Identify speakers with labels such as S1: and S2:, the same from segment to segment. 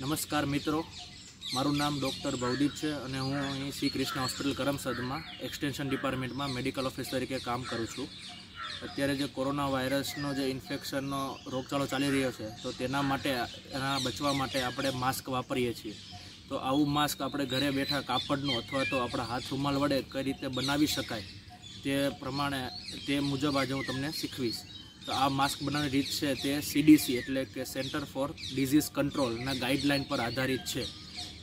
S1: નમસ્કાર મિત્રો. મારું નામ ડૉક્ટર ભવદીપ છે અને હું અહીં શ્રી કૃષ્ણ હોસ્પિટલ કરમસદમાં એક્સટેન્શન ડિપાર્ટમેન્ટમાં મેડિકલ ઓફિસ તરીકે કામ કરું છું. અત્યારે જે કોરોના વાયરસનો જે ઇન્ફેક્શનનો રોગચાળો ચાલી રહ્યો છે, તો તેના માટે, એના બચવા માટે આપણે માસ્ક વાપરીએ છીએ. તો આવું માસ્ક આપણે ઘરે બેઠા કાપડનું અથવા તો આપણા હાથ રૂમાલ વડે કઈ રીતે બનાવી શકાય તે પ્રમાણે તે મુજબ આજે હું તમને શીખવીશ. તો આ માસ્ક બનાવવાની રીત છે તે સીડીસી એટલે કે સેન્ટર ફોર ડિઝીઝ કંટ્રોલના ગાઈડલાઇન પર આધારિત છે.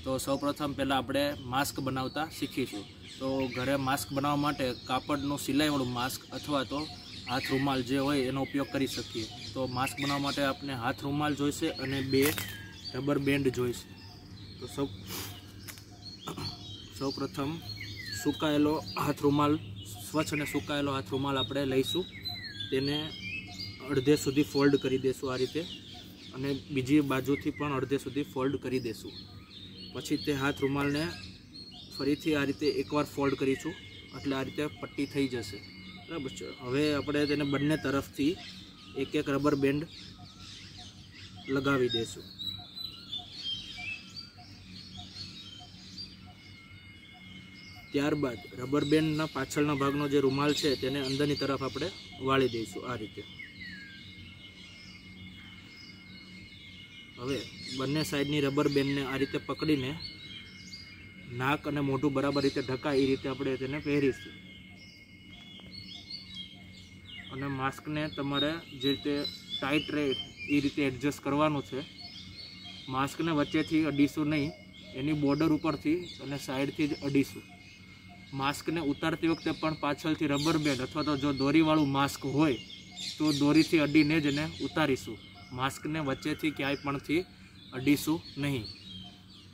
S1: તો સૌપ્રથમ પહેલાં આપણે માસ્ક બનાવતા શીખીશું. તો ઘરે માસ્ક બનાવવા માટે કાપડનું સિલાઈવાળું માસ્ક અથવા તો હાથ રૂમાલ જે હોય એનો ઉપયોગ કરી શકીએ. તો માસ્ક બનાવવા માટે આપણે હાથ રૂમાલ જોઈશે અને બે રબર બેન્ડ જોઈશે. તો સૌ, સૌપ્રથમ સુકાયેલો હાથ રૂમાલ, સ્વચ્છ અને સુકાયેલો હાથ રૂમાલ આપણે લઈશું. તેને અડધે સુધી ફોલ્ડ કરી દેશું આ રીતે. અને બીજી બાજુથી પણ અડધે સુધી ફોલ્ડ કરી દેશું. પછી તે હાથ રૂમાલને ફરીથી આ રીતે એકવાર ફોલ્ડ કરીશું. એટલે આ રીતે પટ્ટી થઈ જશે. બરાબર છે. હવે આપણે તેને બંને તરફથી એક એક રબર બેન્ડ લગાવી દઈશું ત્યારબાદ રબર બેન્ડના પાછળના ભાગનો જે રૂમાલ છે તેને અંદરની તરફ આપણે વાળી દઈશું આ રીતે. હવે બંને સાઈડની રબર બેન્ડને આ રીતે પકડીને નાક અને મોઢું બરાબર રીતે ઢકાય, એ રીતે આપણે તેને પહેરીશું. અને માસ્કને તમારે જે રીતે ટાઈટ રહે, એ રીતે એડજસ્ટ કરવાનું છે. માસ્કને વચ્ચેથી અડીશું નહીં, એની બોર્ડર ઉપરથી અને સાઈડથી જ અડીશું. માસ્કને ઉતારતી વખતે પણ પાછળથી રબર બેન્ડ અથવા તો જો દોરીવાળું માસ્ક હોય, તો દોરીથી અડીને જ એને ઉતારીશું. માસ્કને વચ્ચેથી ક્યાંય પણથી અડીશું નહીં.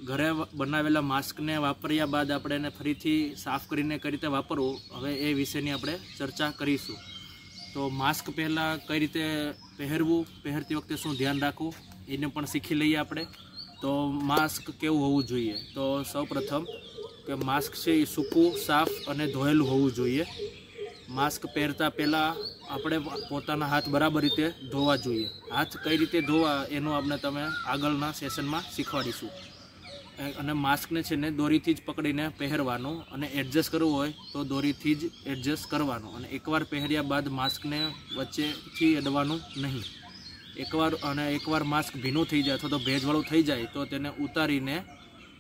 S1: ઘરે બનાવેલા માસ્કને વાપર્યા બાદ આપણે એને ફરીથી સાફ કરીને કઈ રીતે વાપરવું, હવે એ વિશેની આપણે ચર્ચા કરીશું. તો માસ્ક પહેલાં કઈ રીતે પહેરવું, પહેરતી વખતે શું ધ્યાન રાખવું, એને પણ શીખી લઈએ આપણે. તો માસ્ક કેવું હોવું જોઈએ? તો સૌપ્રથમ કે માસ્ક છે એ સૂકું, સાફ અને ધોયેલું હોવું જોઈએ. માસ્ક પહેરતા પહેલાં આપણે પોતાના હાથ બરાબર રીતે ધોવા જોઈએ. હાથ કઈ રીતે ધોવા એનું આપણે તમે આગળના સેશનમાં શીખવાડીશું. અને માસ્કને છે ને દોરીથી જ પકડીને પહેરવાનું અને એડજસ્ટ કરવું હોય તો દોરીથી જ એડજસ્ટ કરવાનું. અને એકવાર પહેર્યા બાદ માસ્કને વચ્ચેથી અડવાનું નહીં. એકવાર અને એકવાર માસ્ક ભીનું થઈ જાય અથવા તો ભેજવાળું થઈ જાય તો તેને ઉતારીને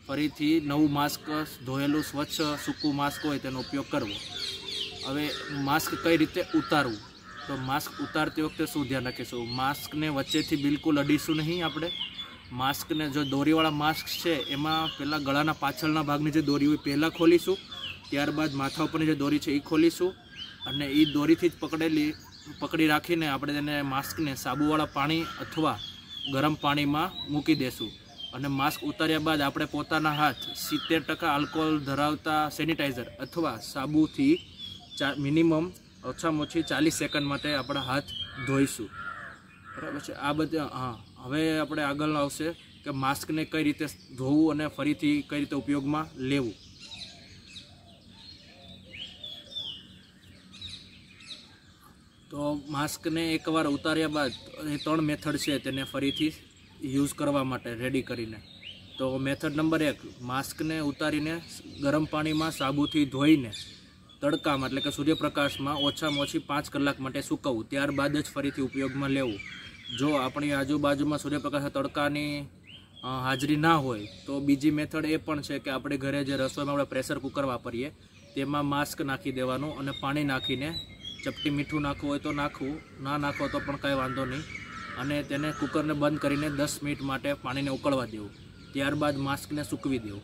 S1: ફરીથી નવું માસ્ક ધોયેલું સ્વચ્છ સૂકું માસ્ક હોય તેનો ઉપયોગ કરવો. હવે માસ્ક કઈ રીતે ઉતારવું? તો માસ્ક ઉતારતી વખતે શું ધ્યાન રાખીશું? માસ્કને વચ્ચેથી બિલકુલ અડીશું નહીં આપણે. માસ્કને જો દોરીવાળા માસ્ક છે, એમાં પહેલાં ગળાના પાછળના ભાગની જે દોરી હોય, પહેલાં ખોલીશું. ત્યારબાદ માથા ઉપરની જે દોરી છે એ ખોલીશું. અને એ દોરીથી જ પકડેલી, પકડી રાખીને આપણે તેને માસ્કને સાબુવાળા પાણી અથવા ગરમ પાણીમાં મૂકી દેશું. અને માસ્ક ઉતાર્યા બાદ આપણે પોતાના હાથ સિત્તેર ટકા આલ્કોહોલ ધરાવતા સેનિટાઈઝર અથવા સાબુથી ચા, મિનિમમ ઓછામાં ઓછી ચાલીસ સેકન્ડ માટે આપણા હાથ ધોઈશું. બરાબર છે? આ બધા, હા. હવે આપણે આગળ આવશે કે માસ્કને કઈ રીતે ધોવું અને ફરીથી કઈ રીતે ઉપયોગમાં લેવું. તો માસ્કને એકવાર ઉતાર્યા બાદ એ ત્રણ મેથડ છે તેને ફરીથી યુઝ કરવા માટે રેડી કરીને. તો મેથડ નંબર એક, માસ્કને ઉતારીને ગરમ પાણીમાં સાબુથી ધોઈને તડકામાં એટલે કે સૂર્યપ્રકાશમાં ઓછામાં ઓછી પાંચ કલાક માટે સૂકવવું, ત્યારબાદ જ ફરીથી ઉપયોગમાં લેવું. જો આપણી આજુબાજુમાં સૂર્યપ્રકાશ તડકાની હાજરી ના હોય, તો બીજી મેથડ એ પણ છે કે આપણે ઘરે જે રસોઈમાં આપણે પ્રેશર કુકર વાપરીએ, તેમાં માસ્ક નાખી દેવાનું અને પાણી નાખીને ચપટી મીઠું નાખવું હોય તો નાખવું, ના નાખો તો પણ કાંઈ વાંધો નહીં. અને તેને કુકરને બંધ કરીને દસ મિનિટ માટે પાણીને ઉકળવા દેવું. ત્યારબાદ માસ્કને સૂકવી દેવું.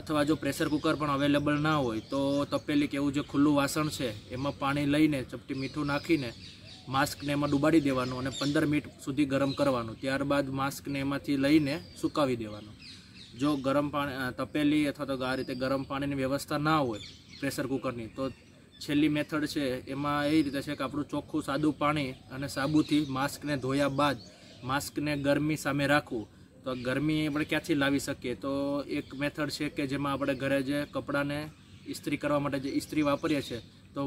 S1: અથવા જો પ્રેશર કુકર પણ અવેલેબલ ના હોય, તો તપેલી કે એવું જે ખુલ્લું વાસણ છે, એમાં પાણી લઈને ચપટી મીઠું નાખીને માસ્કને એમાં ડુબાડી દેવાનું અને પંદર મિનિટ સુધી ગરમ કરવાનું. ત્યારબાદ માસ્કને એમાંથી લઈને સુકાવી દેવાનું. જો ગરમ પાણી તપેલી અથવા તો આ રીતે ગરમ પાણીની વ્યવસ્થા ના હોય પ્રેશર કુકરની, તો છેલ્લી મેથડ છે, એમાં એ રીતે છે કે આપણું ચોખ્ખું સાદું પાણી અને સાબુથી માસ્કને ધોયા બાદ માસ્કને ગરમી સામે રાખવું તો ગરમી આપણે ક્યાંથી લાવી શકીએ? તો એક મેથડ છે કે જેમાં આપણે ઘરે જે કપડાને ઇસ્ત્રી કરવા માટે જે ઇસ્ત્રી વાપરીએ છીએ, તો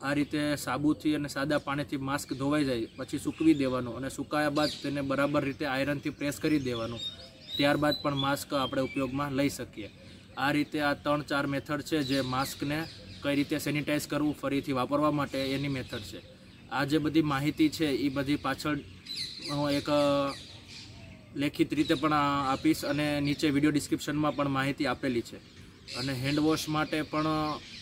S1: આ રીતે સાબુથી અને સાદા પાણીથી માસ્ક ધોવાઈ જાય, પછી સૂકવી દેવાનું અને સુકાયા બાદ તેને બરાબર રીતે આયરનથી પ્રેસ કરી દેવાનું. ત્યારબાદ પણ માસ્ક આપણે ઉપયોગમાં લઈ શકીએ. આ રીતે આ ત્રણ ચાર મેથડ છે જે માસ્કને કઈ રીતે સેનિટાઈઝ કરવું ફરીથી વાપરવા માટે એની મેથડ છે. આ જે બધી માહિતી છે એ બધી પાછળ એક લેખિત રીતે પણ આપીશ અને નીચે વીડિયો ડિસ્ક્રિપ્શનમાં પણ માહિતી આપેલી છે. અને હેન્ડ વોશ માટે પણ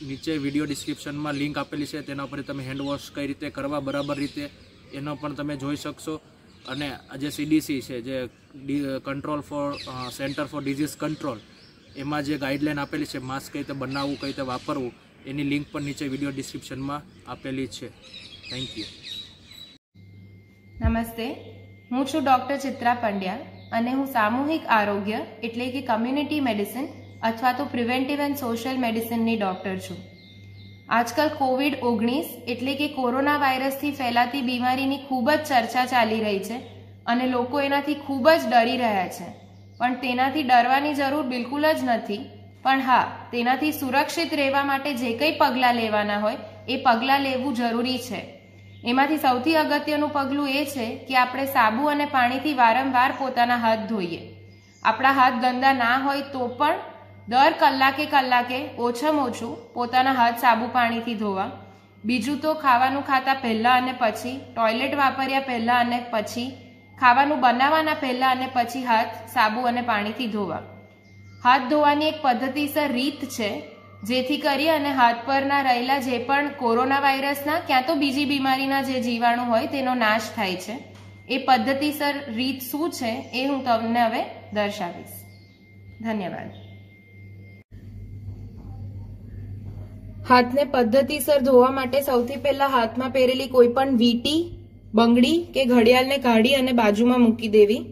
S1: નીચે વીડિયો ડિસ્ક્રિપ્શનમાં લિંક આપેલી છે. તેના પર તમે હેન્ડ વોશ કઈ રીતે કરવા, બરાબર રીતે એનો પણ તમે જોઈ શકશો. અને જે સીડીસી છે, જે control for centre for disease control એમાં જે ગાઈડલાઇન આપેલી છે માસ્ક કઈ રીતે બનાવવું, કઈ રીતે વાપરવું, એની લિંક પણ નીચે વીડિયો ડિસ્ક્રિપ્શનમાં આપેલી છે. થેન્ક યુ
S2: નમસ્તે. હું છું ડૉક્ટર ચિત્રા પંડ્યા અને હું સામૂહિક આરોગ્ય એટલે કે કમ્યુનિટી મેડિસિન અથવા તો પ્રિવેન્ટિવ એન્ડ સોશિયલ મેડિસિનની ડૉક્ટર છું. આજકાલ કોવિડ ઓગણીસ એટલે કે કોરોના વાયરસથી ફેલાતી બીમારીની ખૂબ જ ચર્ચા ચાલી રહી છે અને લોકો એનાથી ખૂબ જ ડરી રહ્યા છે. પણ તેનાથી ડરવાની જરૂર બિલકુલ જ નથી. પણ હા, તેનાથી સુરક્ષિત રહેવા માટે જે કંઈ પગલાં લેવાના હોય એ પગલાં લેવું જરૂરી છે. એમાંથી સૌથી અગત્યનું પગલું એ છે કે આપણે સાબુ અને પાણીથી વારંવાર પોતાના હાથ ધોઈએ. આપણા હાથ ગંદા ના હોય તો પણ દર કલાકે કલાકે ઓછામાં ઓછું પોતાના હાથ સાબુ પાણીથી ધોવા. બીજું તો ખાવાનું ખાતા પહેલાં અને પછી, ટોયલેટ વાપર્યા પહેલાં અને પછી, ખાવાનું બનાવવાના પહેલાં અને પછી હાથ સાબુ અને પાણીથી ધોવા. હાથ ધોવાની એક પદ્ધતિસર રીત છે જેથી કરી અને હાથ પરના રહેલા જે પણ કોરોના વાયરસના, ક્યાં તો બીજી બીમારીના જે જીવાણુ હોય તેનો નાશ થાય છે. એ પદ્ધતિસર રીત શું છે એ હું તમને હવે દર્શાવીશ. ધન્યવાદ. હાથને પદ્ધતિસર ધોવા માટે સૌથી પહેલા હાથમાં પહેરેલી કોઈ પણ વીંટી, બંગડી કે ઘડિયાળને કાઢી અને બાજુમાં મૂકી દેવી.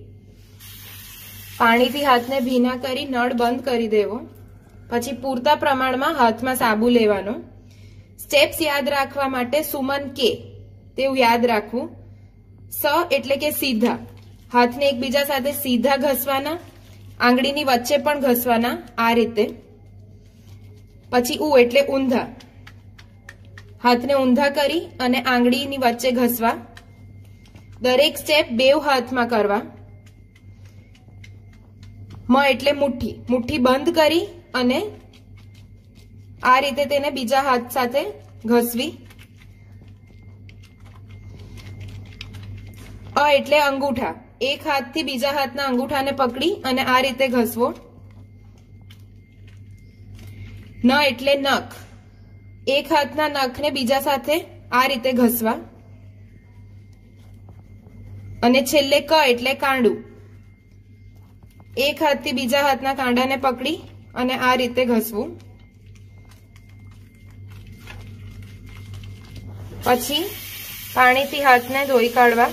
S2: પાણીથી હાથને ભીના કરી નળ બંધ કરી દેવો. પછી પૂરતા પ્રમાણમાં હાથમાં સાબુ લેવાનો. સ્ટેપ્સ યાદ રાખવા માટે સુમન કે, તેવું યાદ રાખવું. સ એટલે કે સીધા. હાથને એકબીજા સાથે સીધા ઘસવાના. આંગળીની વચ્ચે પણ ઘસવાના, આ રીતે. પછી ઉ એટલે ઊંધા. હાથને ઊંધા કરી અને આંગળીની વચ્ચે ઘસવા. દરેક સ્ટેપ બેવ હાથમાં કરવા. મ એટલે મુઠ્ઠી. મુઠ્ઠી બંધ કરી અને આ રીતે તેને બીજા હાથ સાથે ઘસવી. અ એટલે અંગૂઠા. એક હાથથી બીજા હાથના અંગૂઠાને પકડી અને આ રીતે ઘસવો. ન એટલે નખ. એક હાથના નખને બીજા સાથે આ રીતે ઘસવા. અને છેલ્લે ક એટલે કાંડું. એક હાથથી બીજા હાથના કાંડાને પકડી અને આ રીતે ઘસવું. પછી પાણીથી હાથને ધોઈ કાઢવા.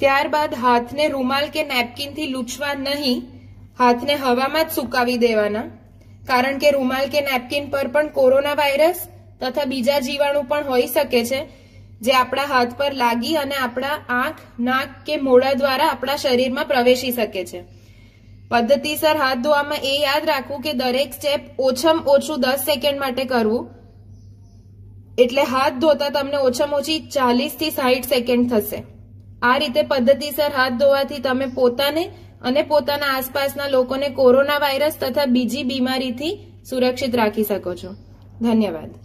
S2: ત્યારબાદ હાથને રૂમાલ કે નેપકિનથી લૂછવા નહીં, હાથને હવામાં જ સુકાવી દેવાના. કારણ કે રૂમાલ કે નેપકિન પર પણ કોરોના વાયરસ તથા બીજા જીવાણુ પણ હોઈ શકે છે. જે આપણા હાથ પર લાગી અને આપણા આંખ, નાક કે મોડા દ્વારા આપણા શરીરમાં પ્રવેશી શકે છે. પદ્ધતિસર હાથ ધોવામાં એ યાદ રાખવું કે દરેક સ્ટેપ ઓછામાં ઓછું દસ સેકન્ડ માટે કરવું. એટલે હાથ ધોતા તમને ઓછામાં ઓછી ચાલીસથી સાહીઠ સેકન્ડ થશે. આ રીતે પદ્ધતિસર હાથ ધોવાથી તમે પોતાને અને પોતાના આસપાસના લોકોને કોરોના વાયરસ તથા બીજી બીમારીથી સુરક્ષિત રાખી શકો છો. ધન્યવાદ.